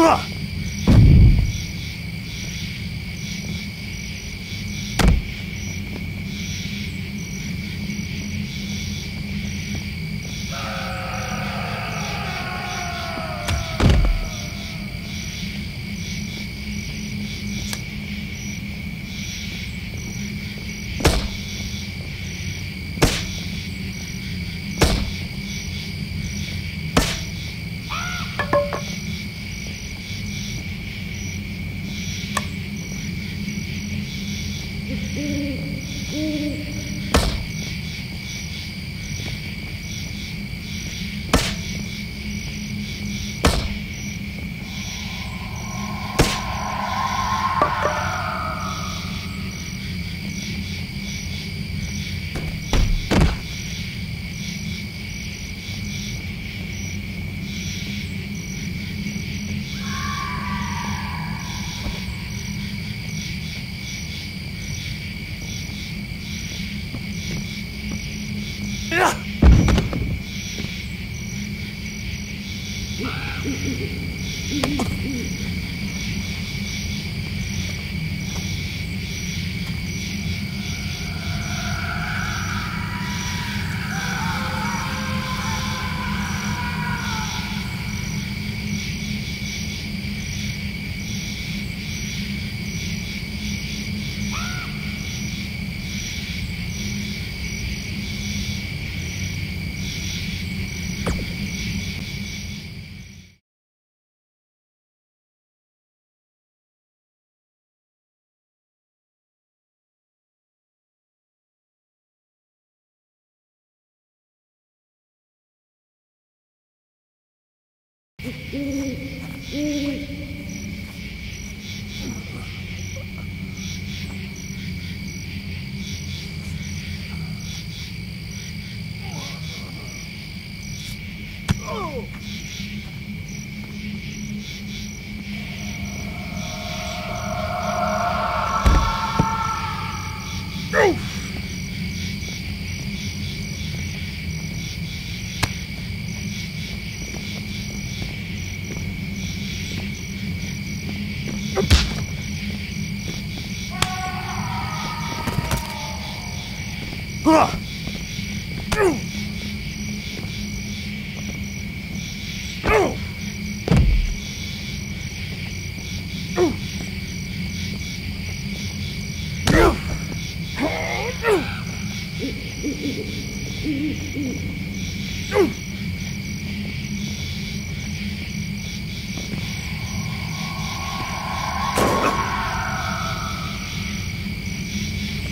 Ugh! Mm-hmm.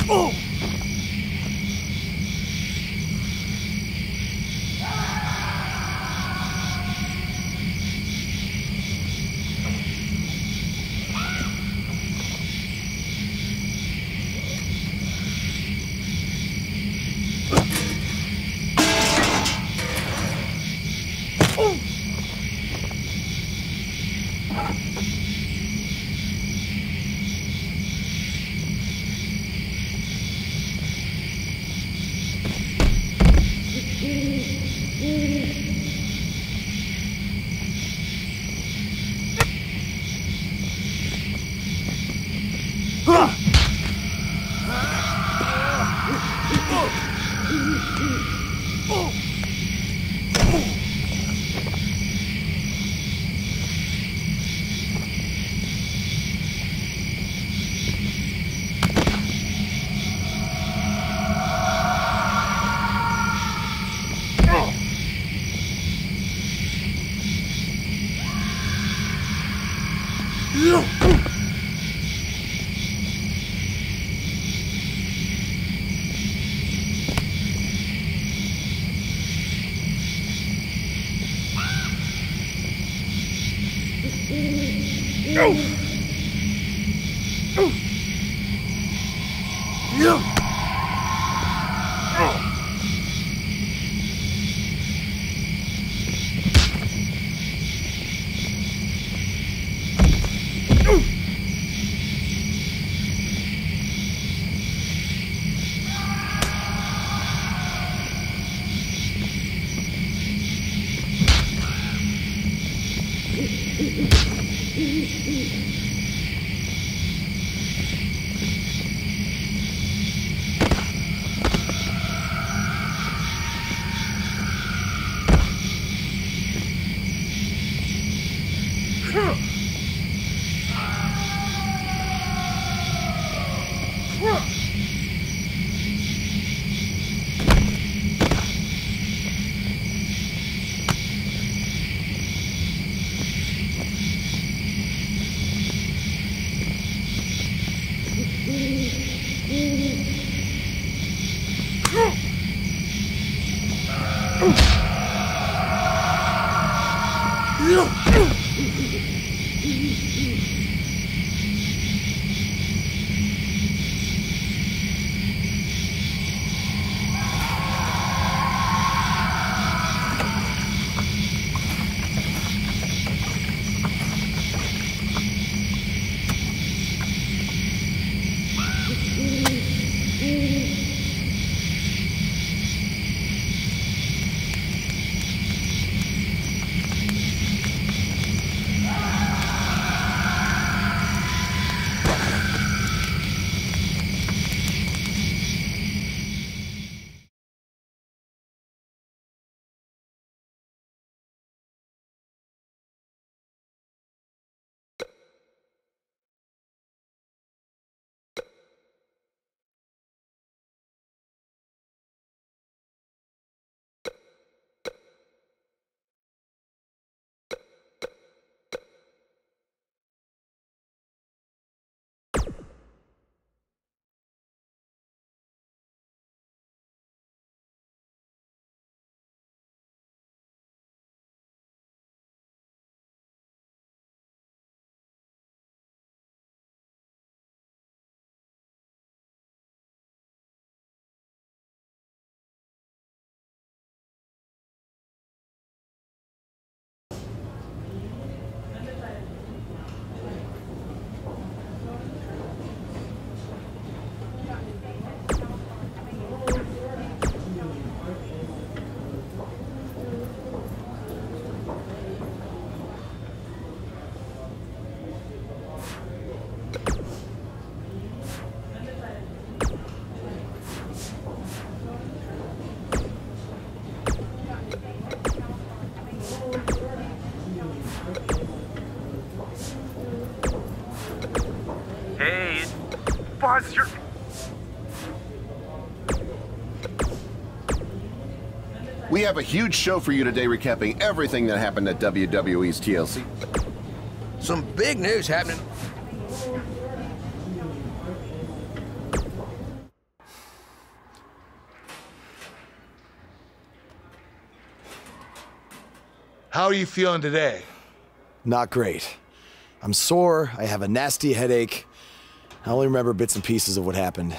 Oh! Buzz, you're... you We have a huge show for you today recapping everything that happened at WWE's TLC. Some big news happening. How are you feeling today? Not great. I'm sore, I have a nasty headache. I only remember bits and pieces of what happened.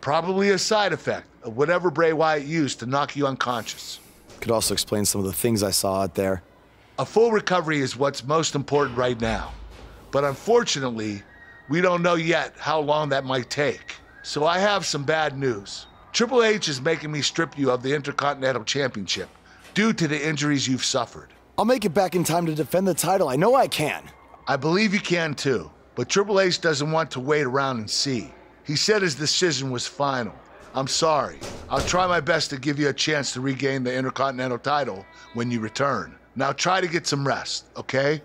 Probably a side effect of whatever Bray Wyatt used to knock you unconscious. Could also explain some of the things I saw out there. A full recovery is what's most important right now. But unfortunately, we don't know yet how long that might take. So I have some bad news. Triple H is making me strip you of the Intercontinental Championship due to the injuries you've suffered. I'll make it back in time to defend the title. I know I can. I believe you can too, but Triple H doesn't want to wait around and see. He said his decision was final. I'm sorry. I'll try my best to give you a chance to regain the Intercontinental title when you return. Now try to get some rest, okay?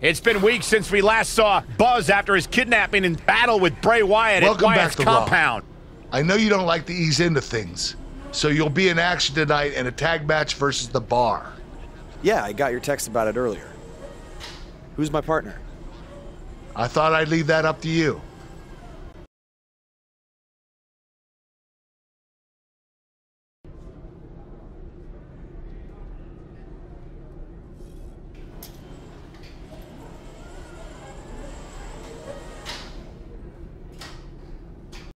It's been weeks since we last saw Buzz after his kidnapping and battle with Bray Wyatt Welcome at back Wyatt's to Raw. compound. I know you don't like to ease into things, so you'll be in action tonight in a tag match versus the bar. Yeah, I got your text about it earlier. Who's my partner? I thought I'd leave that up to you.